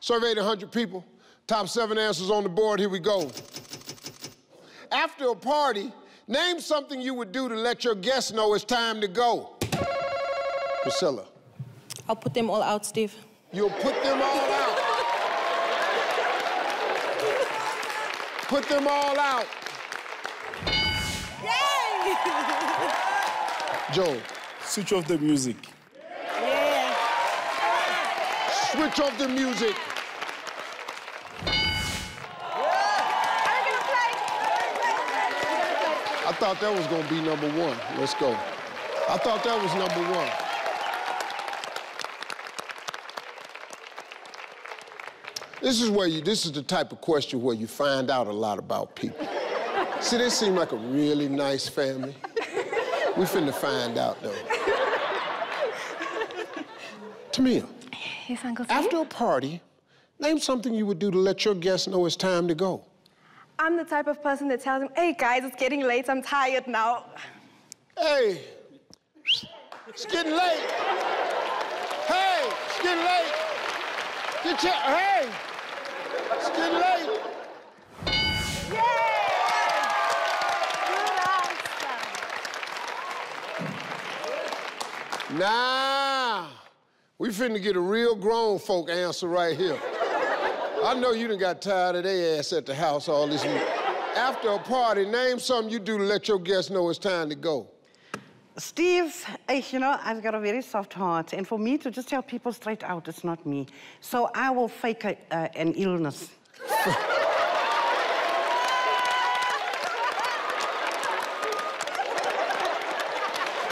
Surveyed 100 people. Top seven answers on the board. Here we go. After a party, name something you would do to let your guests know it's time to go. Priscilla. I'll put them all out, Steve. You'll put them all out. put them all out. Yay! Joe. Switch off the music. Yeah. Switch off the music. Thought that was gonna be number one. Let's go. I thought that was number one. This is where you, this is the type of question where you find out a lot about people. See, they seem like a really nice family. We finna find out though. Tamia. Yes, Uncle Steve? After a party, name something you would do to let your guests know it's time to go. I'm the type of person that tells them, hey guys, it's getting late, I'm tired now. Hey, it's getting late. Hey, it's getting late. Get your, hey, it's getting late. Nah, we finna get a real grown folk answer right here. I know you done got tired of their ass at the house all this week. After a party, name something you do to let your guests know it's time to go. Steve, eh, you know, I've got a very soft heart, and for me to just tell people straight out, it's not me. So I will fake a, uh, an illness.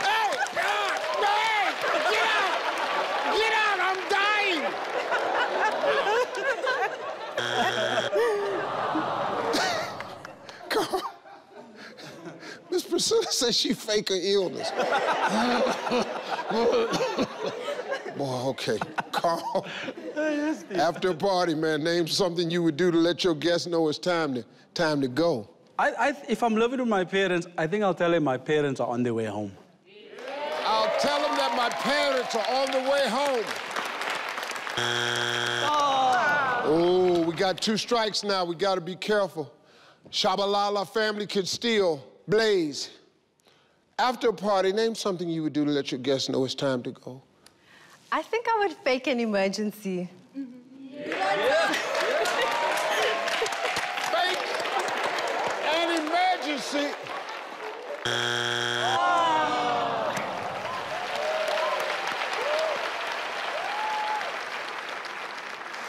Hey! God, hey! Get out! Get out! I'm dying! Carl, Miss Priscilla she fake her illness. Boy, okay. Carl, after a party, man, name something you would do to let your guests know it's time to, time to go. I, I, if I'm living with my parents, I think I'll tell them my parents are on their way home. I'll tell them that my parents are on the way home. Oh, we got two strikes now. We got to be careful. Shabalala family can steal. Blaze. After a party, name something you would do to let your guests know it's time to go. I think I would fake an emergency. Fake an emergency.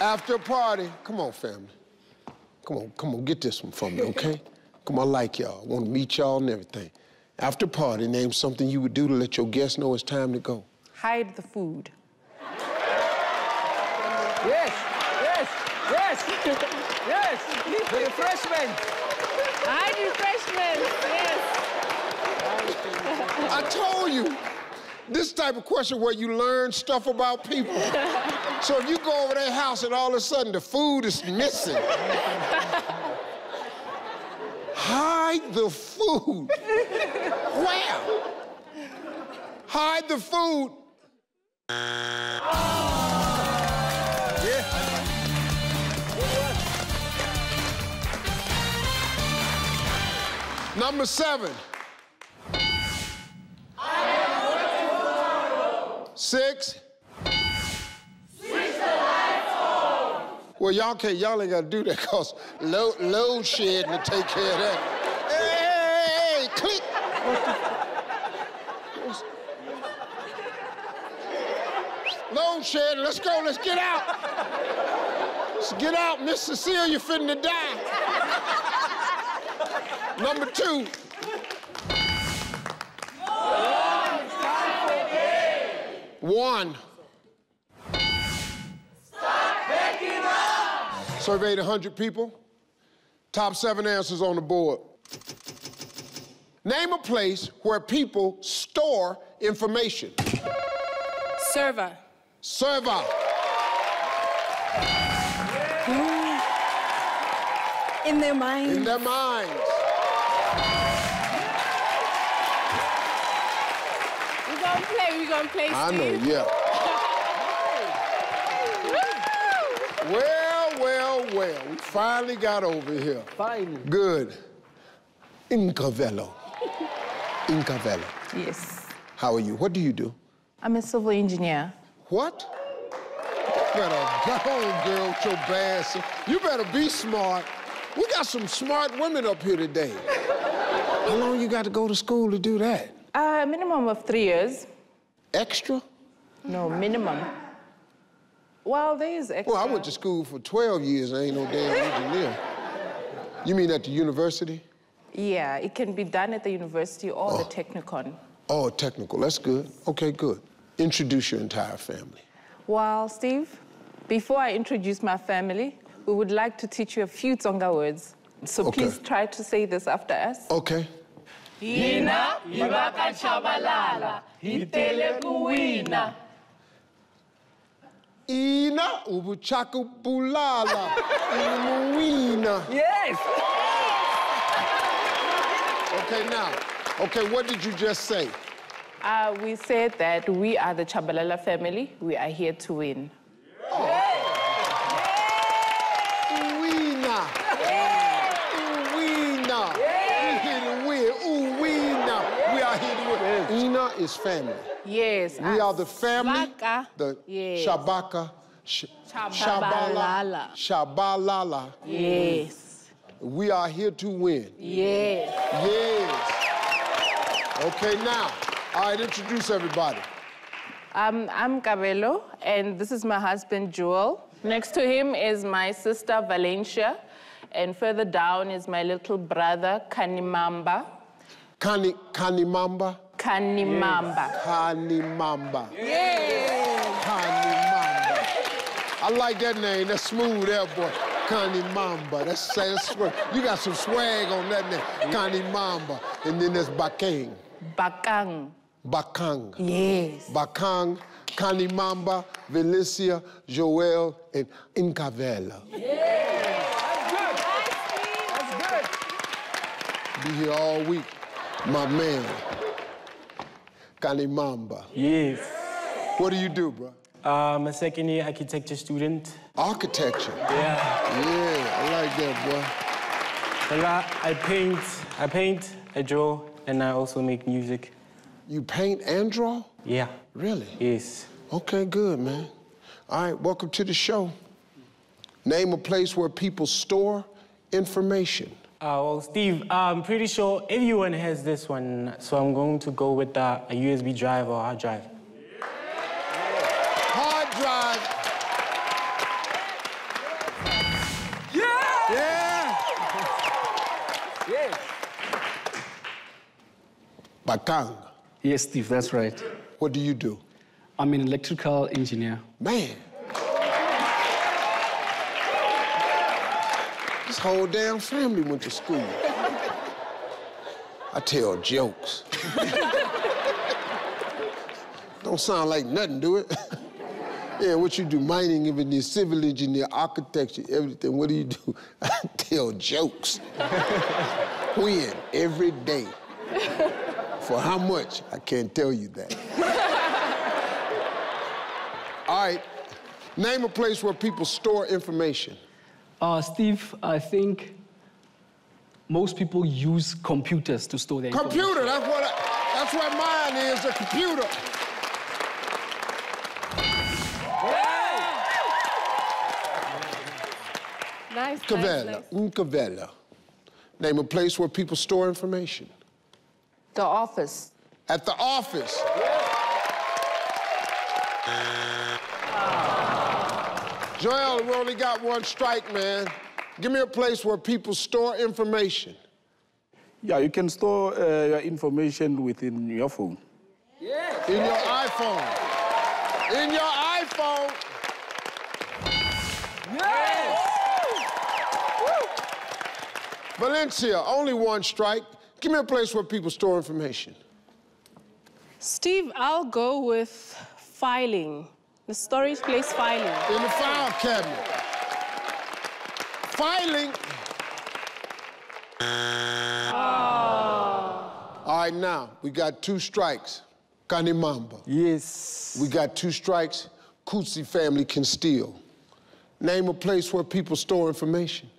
After a party, come on, family. Come on, come on, get this one for me, okay? Come on, I like y'all. I want to meet y'all and everything. After party, name something you would do to let your guests know it's time to go. Hide the food. Yes, yes, yes, yes. The refreshment. Hide refreshments, yes. I told you, this type of question where you learn stuff about people. so if you go over their house and all of a sudden the food is missing, hide the food. Where? Hide the food. Number seven. Six. Well, y'all can't, y'all ain't gotta do that cause load, load shedding to take care of that. Hey, click. Shedding, let's go, let's get out. Let's get out, Miss Cecilia finna die. Number two. One. Surveyed 100 people. Top seven answers on the board. Name a place where people store information. Server. Server. In their minds. In their minds. We're gonna play, we're gonna play, I know, yeah. Well, well, well. We finally got over here. Finally. Good. Incavello. Incavello. Yes. How are you? What do you do? I'm a civil engineer. What? Better go on, girl, with your bad. You better be smart. We got some smart women up here today. How long you got to go to school to do that? A minimum of three years. Extra? No, minimum. Well, there is extra. Well, I went to school for 12 years. I ain't no damn engineer. You mean at the university? Yeah, it can be done at the university or Oh. the Technikon. Oh, technical. That's good. Okay, good. Introduce your entire family. Well, Steve, before I introduce my family, we would like to teach you a few Tonga words. So Okay. please try to say this after us. Okay. Hina ibaka chabalala, hitele kuwina. Ina ubuchaku bulala. Inuina. Yes! Okay, now. Okay, what did you just say? Uh, we said that we are the Chabalala family. We are here to win. Uwina. Uwina. We here to win. Uwina. We are here to win. Ina is family. Yes. We are the family. Swaka. The Yes. Shabaka. Sh- Shabalala. Shabalala. Yes. We are here to win. Yes. Yes. Okay, now, all right, introduce everybody. Um, I'm Cabello, and this is my husband, Joel. Next to him is my sister, Valencia. And further down is my little brother, Kanimamba. Kani, Kanimamba. Kanimamba. Kanimamba. Kanimamba. I like that name. That's smooth there, boy. Kanimamba. That's, that's swag. You got some swag on that name. Kanimamba. And then there's Bakang. Bakang. Bakang. Yes. Bakang, Kanimamba, Valencia, Joel, and Incavela. Yes. That's good. That's good. Be here all week. My man. Kanimamba. Yes. What do you do, bro? Um, I'm a second year architecture student. Architecture. Yeah. Yeah, I like that, And I, I paint, I paint, I draw, and I also make music. You paint and draw? Yeah. Really? Yes. Okay, good, man. All right, welcome to the show. Name a place where people store information. Uh, well, Steve, I'm pretty sure everyone has this one, so I'm going to go with uh, a USB drive or hard drive. Bakang. Yes, Steve, that's right. What do you do? I'm an electrical engineer. Man. This whole damn family went to school. I tell jokes. Don't sound like nothing, do it? yeah, what you do? Mining engineer, civil engineer, architecture, everything. What do you do? I tell jokes. when? every day. For how much? I can't tell you that. All right. Name a place where people store information. Uh, Steve, I think most people use computers to store their information. Computer, that's what I, that's where mine is, a computer. Nice, nice, Cavella, nice. Uncavella. Name a place where people store information. The office. At the office. Joel, we only got one strike, man. Give me a place where people store information. Yeah, you can store uh, your information within your phone. Yes. In your iPhone. In your iPhone. Yes. Valencia, only one strike. Give me a place where people store information. Steve, I'll go with filing. The storage place filing. In the file cabinet. Filing. Ah. All right, now, we got two strikes. Kanimamba. Yes. We got two strikes. Kutsi family can steal. Name a place where people store information.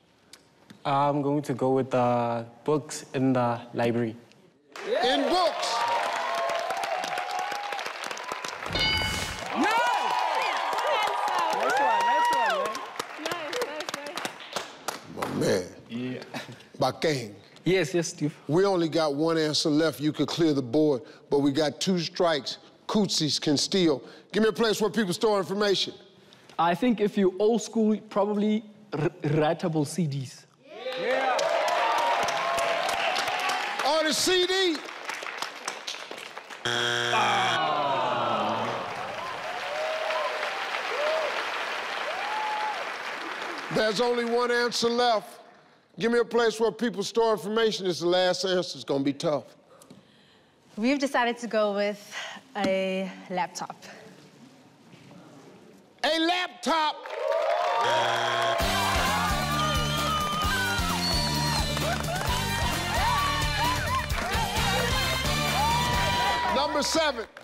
I'm going to go with the books in the library. In books. No! That's one, man. Nice, nice, nice. My man. Yeah. Bakang. Yes, yes, Steve. We only got one answer left. You could clear the board, but we got two strikes. Cootsies can steal. Give me a place where people store information. I think if you old school, probably r- writable CDs. The CD. There's only one answer left. Give me a place where people store information. It's the last answer. It's gonna be tough. We've decided to go with a laptop. A laptop. Number seven.